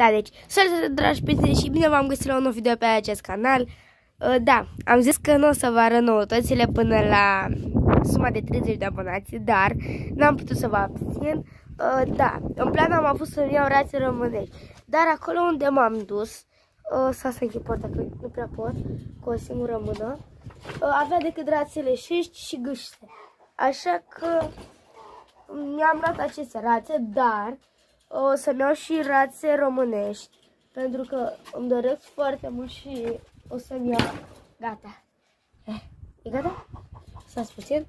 Da, deci, salut, dragi prieteni și bine v-am găsit la un nou video pe acest canal. Uh, da, am zis că nu o să vă arăt noutățile până la suma de 30 de abonați, dar n-am putut să vă abțin. Uh, da, în plan am avut să-mi iau rații românești, dar acolo unde m-am dus, uh, să să închid porta, că nu prea pot, cu o singură mână, avea decât rațele șești și gâște. Așa că mi-am luat aceste rațe, dar o să-mi iau și rațe românești, pentru că îmi doresc foarte mult și o să-mi iau. Gata. Eh, e gata? Stați puțin.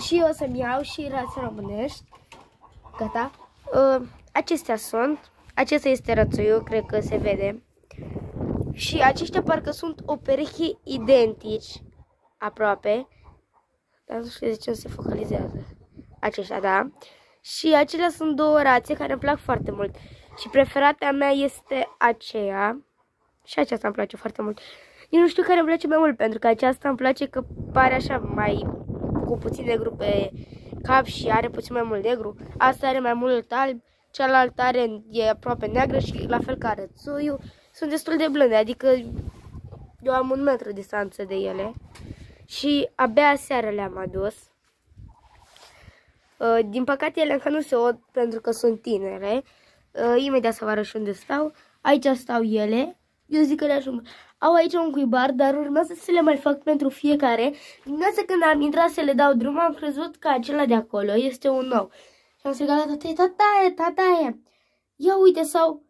Și o să-mi iau și rațe românești. Gata. Uh, acestea sunt. Acesta este rățuiul, cred că se vede. Și aceștia parcă sunt o pereche identici, aproape. Dar nu știu de ce se focalizează. Aceștia, da. Și acelea sunt două rațe care îmi plac foarte mult. Și preferata mea este aceea. Și aceasta îmi place foarte mult. Eu nu știu care îmi place mai mult, pentru că aceasta îmi place că pare așa mai cu puțin negru pe cap și are puțin mai mult negru. Asta are mai mult alb, cealaltă are, e aproape neagră și la fel ca rățuiul. Sunt destul de blânde, adică eu am un metru distanță de ele. Și abia seara le-am adus. Uh, din păcate ele încă nu se od pentru că sunt tinere. Uh, imediat să vă arăt și unde stau. Aici stau ele. Eu zic că le ajung. Au aici un cuibar, dar urmează să le mai fac pentru fiecare. Dimineața când am intrat să le dau drum, am crezut că acela de acolo este un nou. Și am strigat la tataie, tataie, tataie. Ia uite, sau...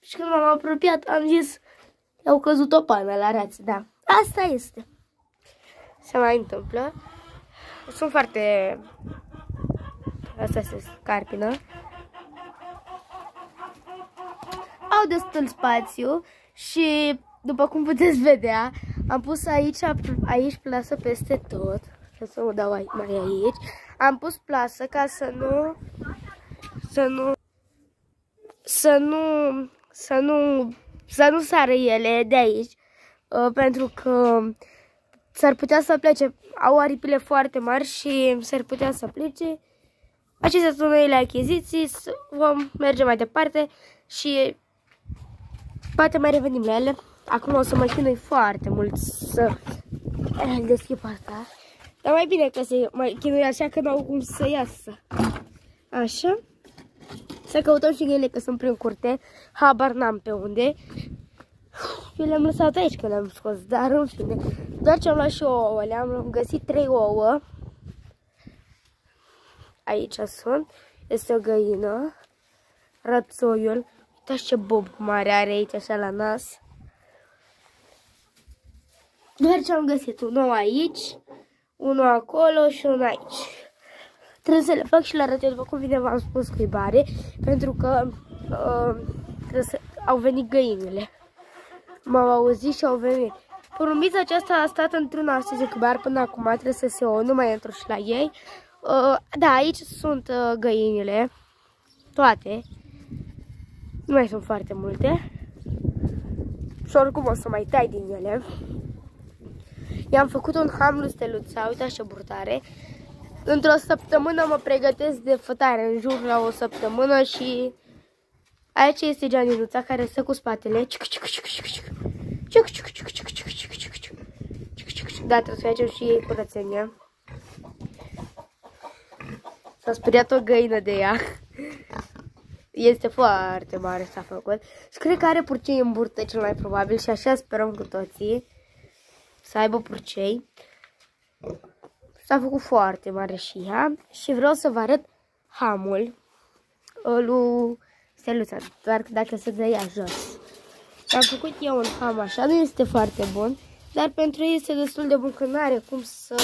Și când m-am apropiat, am zis, au căzut o palmă la rață, da. Asta este. Se mai întâmplă. Sunt foarte Asta se scarpină. Au destul spațiu și, după cum puteți vedea, am pus aici, aici plasă peste tot. Să o dau mai aici. Am pus plasă ca să nu, să nu, să nu, să nu, să nu sară ele de aici. Uh, pentru că s-ar putea să plece, au aripile foarte mari și s-ar putea să plece Acestea sunt noile achiziții, vom merge mai departe și poate mai revenim la ele. Acum o să mă chinui foarte mult să deschid asta. Dar mai bine că se mai chinui așa că n-au cum să iasă. Așa. Să căutăm și ele că sunt prin curte. Habar n-am pe unde. Eu le-am lăsat aici că le-am scos, dar în fine. Doar ce am luat și ouă, le-am găsit trei ouă Aici sunt. Este o găină. Rățoiul. Uitați ce bob mare are aici așa la nas. Doar ce am găsit. Unul aici, unul acolo și unul aici. Trebuie să le fac și le arăt după cum vine v-am spus cuibare, pentru că uh, să, au venit găinile. M-au auzit și au venit. Porumbița aceasta a stat într-un astăzi cuibar până acum, trebuie să se o, nu mai intru și la ei. Uh, da, aici sunt uh, găinile. Toate. Nu mai sunt foarte multe. Și oricum o să mai tai din ele. I-am făcut un ham lui steluța, uitați ce burtare. Într-o săptămână mă pregătesc de fătare, în jur la o săptămână și aici este Gianinuța care stă cu spatele. Da, trebuie să facem și curățenia. S-a speriat o găină de ea. Este foarte mare s-a făcut. Și cred că are purcei în burtă cel mai probabil și așa sperăm cu toții să aibă purcei. S-a făcut foarte mare și ea și vreau să vă arăt hamul lui Steluța, doar dacă se dă ea jos. Am făcut eu un ham așa, nu este foarte bun, dar pentru ei este destul de bun că nu are cum să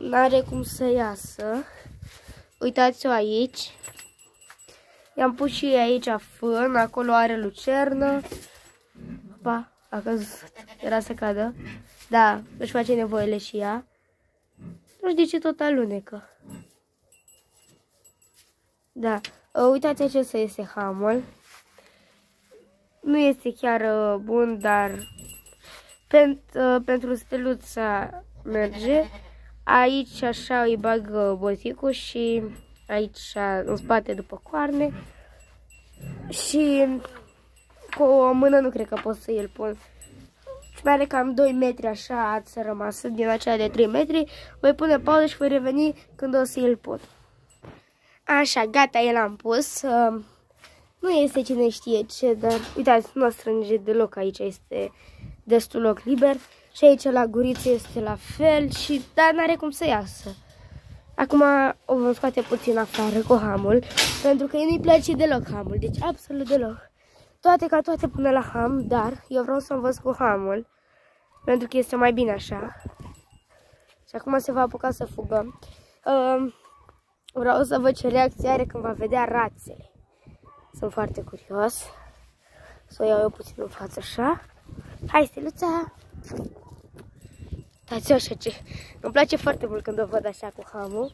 nu are cum să iasă. Uitați-o aici. I-am pus și aici fân, acolo are lucernă. Pa, a căzut. Era să cadă. Da, își face nevoile și ea. Nu știu de ce tot alunecă. Da, uitați acesta este hamul. Nu este chiar uh, bun, dar pent, uh, pentru steluța merge. Aici așa îi bag uh, boticul și aici în spate după coarne. Și cu o mână nu cred că pot să îl pun. Și mai are cam 2 metri așa ați rămas din aceea de 3 metri. Voi pune pauză și voi reveni când o să îl pun. Așa, gata, el am pus. Uh, nu este cine știe ce, dar uitați, nu strânge deloc aici, este destul loc liber. Și aici la guriță este la fel și dar n-are cum să iasă. Acum o vom scoate puțin afară cu hamul, pentru că nu-i place deloc hamul, deci absolut deloc. Toate ca toate până la ham, dar eu vreau să învăț cu hamul, pentru că este mai bine așa. Și acum se va apuca să fugă. Uh, vreau să văd ce reacție are când va vedea rațele. Sunt foarte curios. Să o iau eu puțin în față așa. Hai, steluța! Dați așa ce... Îmi place foarte mult când o văd așa cu hamul.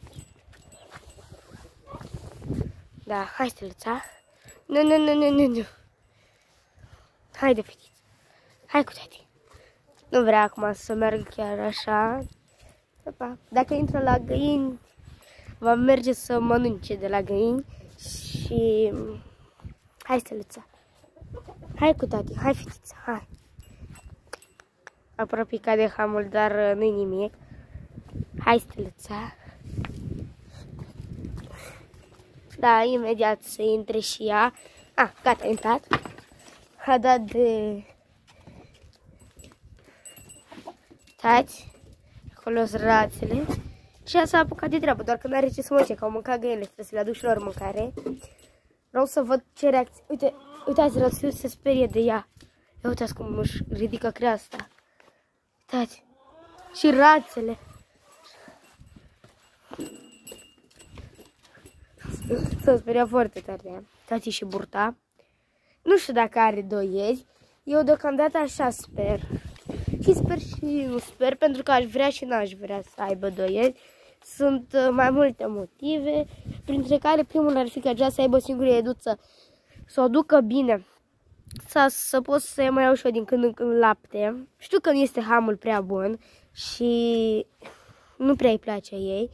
Da, hai steluța. Nu, nu, nu, nu, nu, nu. Haide, fetiță. Hai cu tati. Nu vrea acum să merg chiar așa. Opa. Dacă intră la găini, va merge să mănânce de la găini și... Hai, steluța. Hai cu tati, hai fetița, hai aproape ca de hamul, dar uh, nu-i nimic. Hai, steluța. Da, imediat să intre și ea. Ah, gata, a intrat. A dat de... Tați. Acolo sunt rațele. Și ea s-a apucat de treabă, doar că n-are ce să mănânce, că au mâncat găinile, trebuie să le aduc și lor mâncare. Vreau să văd ce reacție... Uite, uitați, rățul se sperie de ea. Ia uitați cum își ridică creasta. Uitați. Și rațele. S-a speriat foarte tare. Uitați și burta. Nu știu dacă are doi iezi. Eu deocamdată așa sper. Și sper și nu sper, pentru că aș vrea și n-aș vrea să aibă doi iezi. Sunt uh, mai multe motive, printre care primul ar fi că să aibă o singură eduță, să o ducă bine să, să pot să mai iau și eu din când în când lapte. Știu că nu este hamul prea bun și nu prea îi place ei,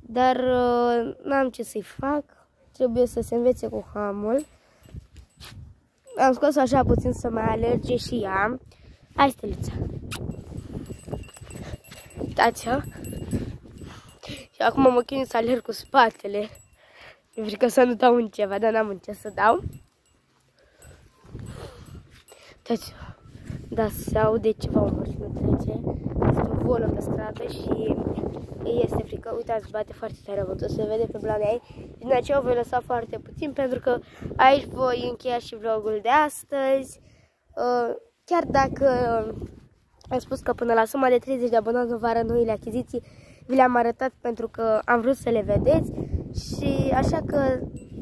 dar uh, n-am ce să-i fac. Trebuie să se învețe cu hamul. Am scos așa puțin să mai alerge și ea. Hai, Stelița. Uitați-o. Și acum mă chinui să alerg cu spatele. E frică să nu dau în ceva, dar n-am în ce să dau. Uitați, da, se aude ceva, o mașină trece. Este un volă pe stradă și este frică. Uitați, bate foarte tare vântul, se vede pe blanea ei. Din aceea o voi lăsa foarte puțin pentru că aici voi încheia și vlogul de astăzi. Uh, chiar dacă am spus că până la suma de 30 de abonați vară noile achiziții, vi le-am arătat pentru că am vrut să le vedeți și așa că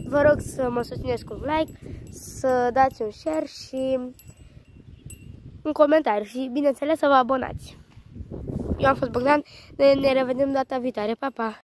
vă rog să mă susțineți cu un like, să dați un share și un comentariu și, bineînțeles, să vă abonați. Eu am fost Bogdan, ne, ne revedem data viitoare. Pa, pa!